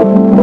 you.